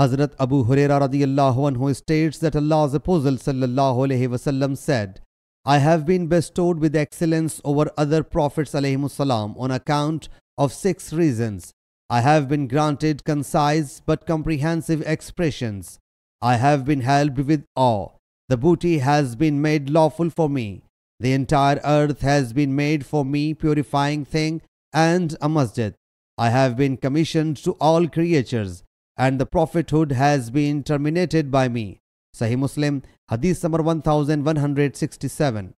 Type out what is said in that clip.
Hazrat Abu Huraira radiallahu states that Allah's Apostle sallallahu alaihi wasallam said, I have been bestowed with excellence over other prophets alayhi salam on account of six reasons. I have been granted concise but comprehensive expressions. I have been helped with awe. The booty has been made lawful for me. The entire earth has been made for me, purifying thing and a masjid. I have been commissioned to all creatures, and the prophethood has been terminated by me. Sahih Muslim, Hadith number 1167.